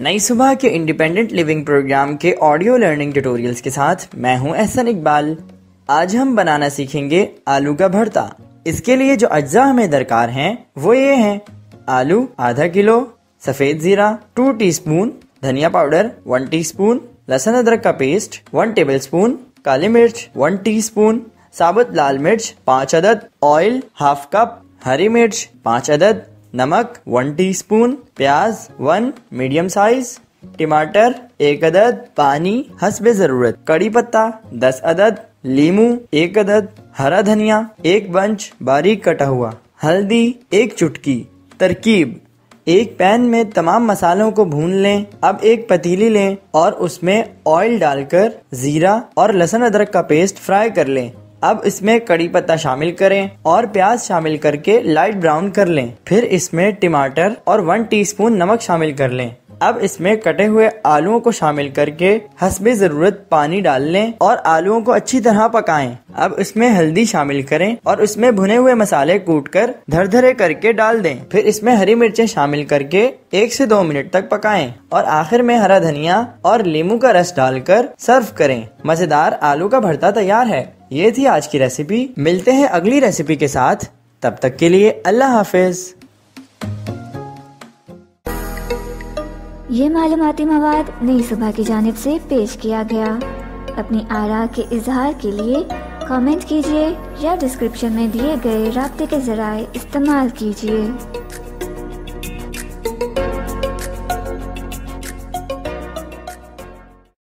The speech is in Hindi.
Nai Subah के इंडिपेंडेंट लिविंग प्रोग्राम के ऑडियो लर्निंग ट्यूटोरियल्स के साथ मैं हूँ एहसन इकबाल। आज हम बनाना सीखेंगे आलू का भरता। इसके लिए जो अज्जा हमें दरकार हैं, वो ये हैं। आलू, आधा किलो, सफ़ेद जीरा टू टीस्पून धनिया पाउडर वन टीस्पून लहसुन अदरक का पेस्ट वन टेबलस्पून काली मिर्च वन टीस्पून साबुत लाल मिर्च, पाँच अदद ऑयल हाफ़ कप हरी मिर्च, पाँच अदद नमक वन टीस्पून प्याज वन मीडियम साइज़ टमाटर, एक अदद, पानी हसबे ज़रूरत। कड़ी पत्ता, दस अदद, लीमू, एक अदद, हरा धनिया, एक बंच बारीक कटा हुआ। हल्दी, एक चुटकी। तरकीब, एक पैन में तमाम मसालों को भून लें। अब एक पतीली लें और उसमें ऑयल डालकर जीरा और लहसुन अदरक का पेस्ट फ्राई कर लें। अब इसमें कड़ी पत्ता शामिल करें और प्याज शामिल करके लाइट ब्राउन कर लें। फिर इसमें टमाटर और वन टीस्पून नमक शामिल कर लें। अब इसमें कटे हुए आलूओं को शामिल करके हसबे ज़रूरत पानी डाल लें और आलूओं को अच्छी तरह पकाएँ। अब इसमें हल्दी शामिल करें और उसमें भुने हुए मसाले कूट कर धरधरे करके डाल दें। फिर इसमें हरी मिर्चें शामिल करके एक से दो मिनट तक पकाएँ और आखिर में हरा धनिया और नींबू का रस डालकर सर्व करें। मज़ेदार आलू का भरता तैयार है। ये थी आज की रेसिपी मिलते हैं अगली रेसिपी के साथ। तब तक के लिए अल्लाह हाफिज। ये मालूमती मवाद नई सुबह की जानब से पेश किया गया। अपनी आरा के इजहार के लिए कमेंट कीजिए या डिस्क्रिप्शन में दिए गए रबते के जराये इस्तेमाल कीजिए।